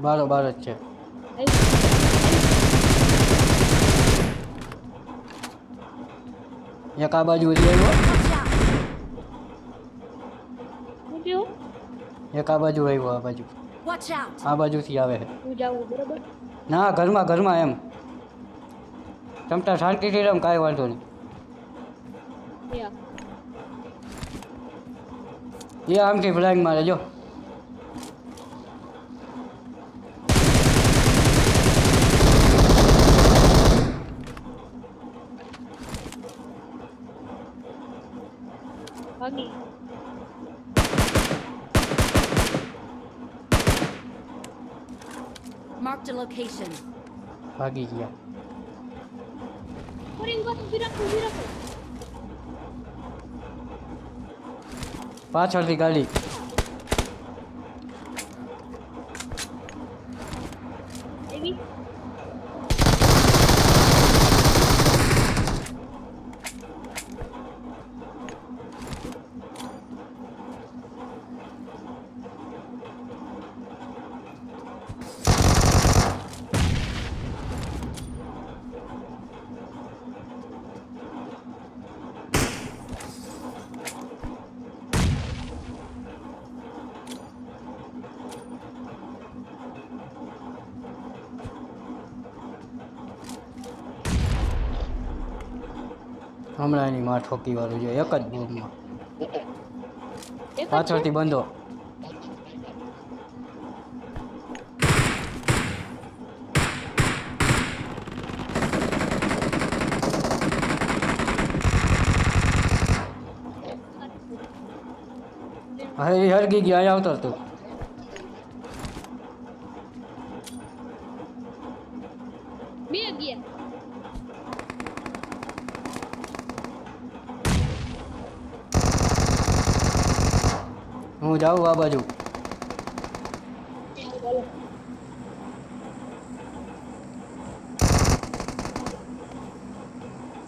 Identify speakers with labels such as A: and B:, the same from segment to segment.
A: બારો બાર જ છે એક આ બાજુ હજી આવ્યો
B: હું થયું
A: એક આ બાજુ આવ્યો આ બાજુ
C: Watch out!
A: આ બાજુથી આવે છે
B: હું જાઉં બરોબર
A: ના ઘરમાં ઘરમાં એમ ચમટા શાંતિથી રમ કાંઈ વાંધો નહીં
B: યા
A: એ આમથી ફ્લાઇંગ મારે જો
B: भागी।
C: Marked a location.
A: भागी गया।
B: अरे युवा तुम भी रखो भी
A: रखो। पाछड़
B: दी
A: હમણાં એની માં ઠોકી વાળું છે એક જ બોમ્બમાં
B: એક જ છે?
A: પાછળથી બંધો હા એ હરગી ગયા અહીંયા આવતો તું હું જાઉં આ બાજુ
B: બોલો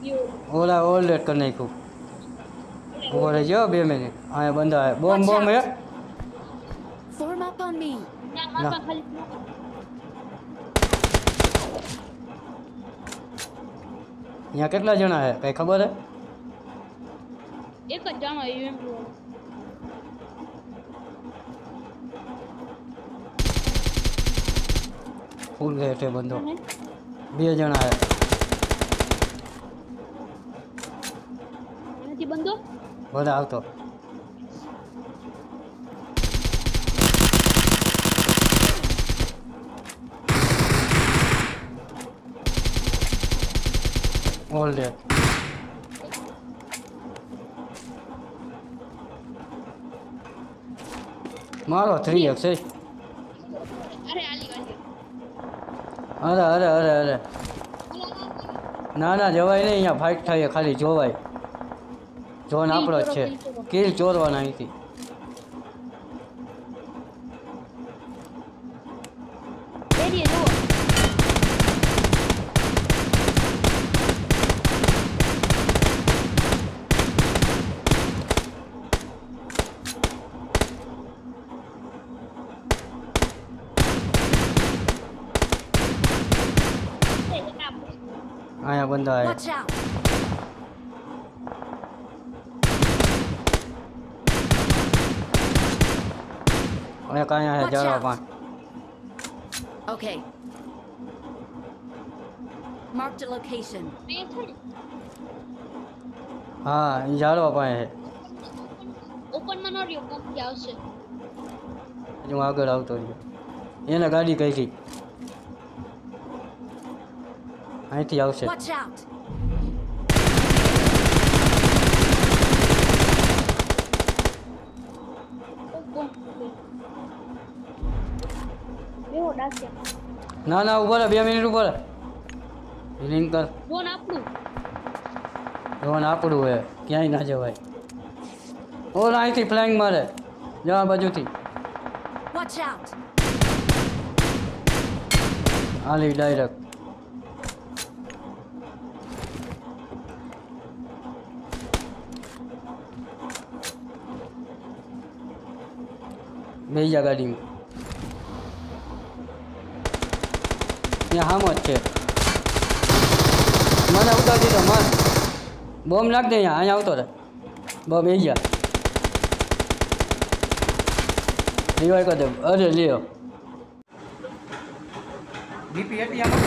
B: યો
A: ઓલા ઓલરેટ કરી નાખ્યું ઉભો રહેજો બે મિનિટ અહીંયા બંધા હે બોમ્બ બોમ્બ હે
C: Form up on me.
B: ના માથા ખાલી
A: અહીંયા કેટલા જણા હે કઈ ખબર હે
B: એક જ જાણો
A: ફૂલ રેટ છે બંધો બે જણા હે
B: એનાથી બંધો
A: બધા આવતો ઓલ ડે મારો થ્રી એક્સ
B: અરે
A: અરે અરે અરે. ના ના જવાય નહીં અહીંયા ફાઇટ થાય ખાલી જોવાય. જોન આપણો જ છે. કિલ ચોરવાના અહીંથી. અહીંયા બંધા હે
C: Watch out!
A: અને કાંઈ અહીંયા
C: Watch
A: જાળવા
C: out.
A: પાંચ
C: Okay. Marked a location.
A: હા એ જાળવા પાસે
B: ઓપનમાં ન રહ્યો કોકથી આવશે
A: છે હું આગળ આવતો રહ્યો એને ગાડી કઈ અહીંથી આવશે
C: Watch out!
B: બેહો ડાક્યા
A: ના ના ઉભો રહે બે મિનિટ ઉભો રહે હિલિંગ કર
B: ડોન આપણું
A: જોન આપણું હે ક્યાંય ના જવાય ઓલા અહીંથી ફ્લાઇંગ મારે જવા બાજુથી
C: Watch out!
A: હાલી ડાયરેક્ટ બે જા ગાડીમાં ત્યાં હામો જ છે મને ઉતાર દીધો મન બોમ્બ નાખ દે અહીંયા અહીંયા આવતો રહે બોમ્બ એ ગયા રિવાઈ કરી દે અરે લ્યો બીપી હતી આમાં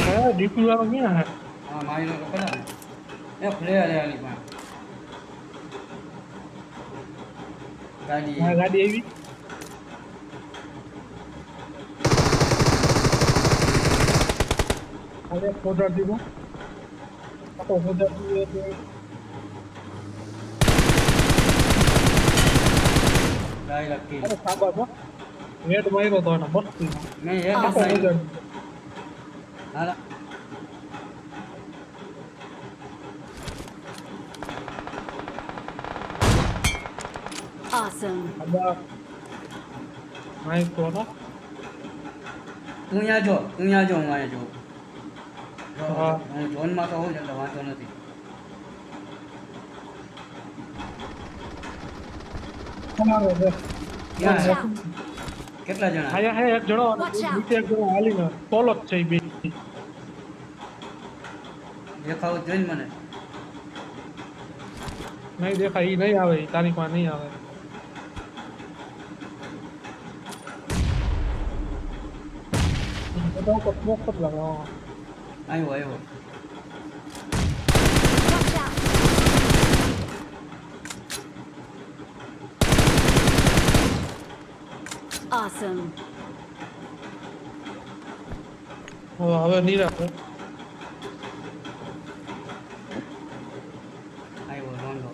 D: હા ડીપી વાળો ક્યાં હે
A: હા મારી લોકો ખરા ને એ ફ્લેર હે આલી પાસે ગાડી
D: આ ગાડી આવી અરે ફોટા દીધો આ તો ફોટા દીધો એટલે
A: ડાયરેક્ટ કિલ
D: અરે સાબા છો હેડ માર્યો તો એને મસ્તી
A: મેં એક
C: Awesome.
D: સાબા માર્યો તો ને
A: તું અહીંયા જો તું અહીંયા જો હું અહીંયા જોઉં જો,
D: હા.
A: હું ઝોનમાં તો હોઉં જ એટલે વાંધો નથી
D: તમારો છે
A: ક્યાં
C: Watch
A: હે?
C: out.
A: કેટલા જણા
D: આયા હે એક જણો અને
C: Watch out.
D: નીચે એક જણો હાલીને સોલો જ છે ઈ બે
A: દેખાવ જોઈને મને
D: નહીં દેખાય ઈ નહીં આવે 아이고
A: 아이고
C: Awesome. Vamos a
D: ver, mira. Pues. Ahí
A: voy, rondo.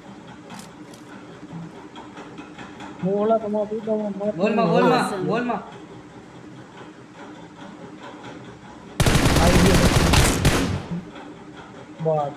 D: Mola, toma, pita, mola. Volma,
A: volma, volma.
C: Awesome.
D: บอด